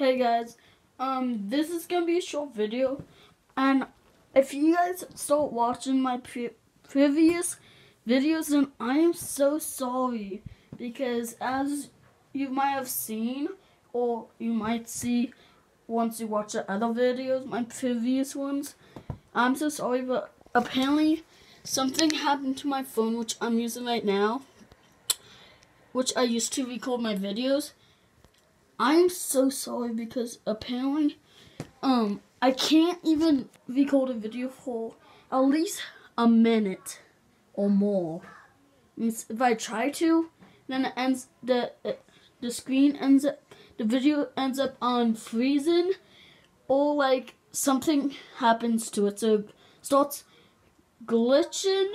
Hey guys, um, this is gonna be a short video, and if you guys start watching my pre previous videos, then I am so sorry. Because as you might have seen, or you might see once you watch the other videos, my previous ones, I'm so sorry, but apparently something happened to my phone, which I'm using right now, which I used to record my videos I'm so sorry because apparently, um, I can't even record a video for at least a minute or more. If I try to, then it ends the the screen ends up the video ends up on freezing, or like something happens to it, so it starts glitching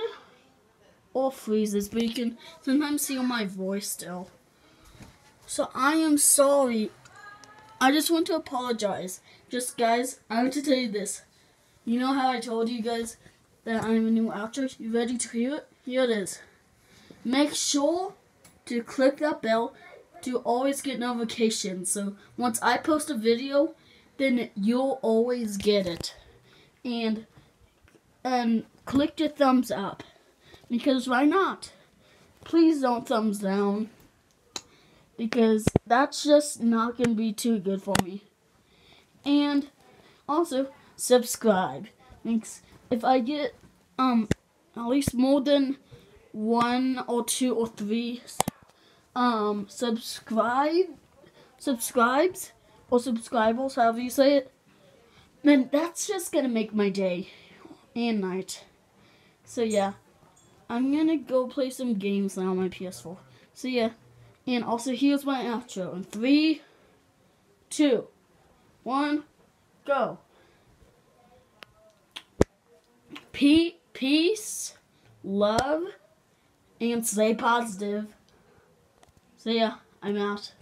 or freezes. But you can sometimes hear my voice still. So I am sorry. I just want to apologize. Just guys, I want to tell you this. You know how I told you guys that I'm a new outro? You ready to hear it? Here it is. Make sure to click that bell to always get notifications. So once I post a video, then you'll always get it. And and click the thumbs up. Because why not? Please don't thumbs down because that's just not going to be too good for me. And also subscribe. Thanks. If I get um at least more than one or two or three um subscribe subscribes or subscribers, however you say it, then that's just gonna make my day and night. So yeah, I'm gonna go play some games now on my PS4. So yeah. And also, here's my outro. In three, two, one, go. Peace, love, and stay positive. So yeah, I'm out.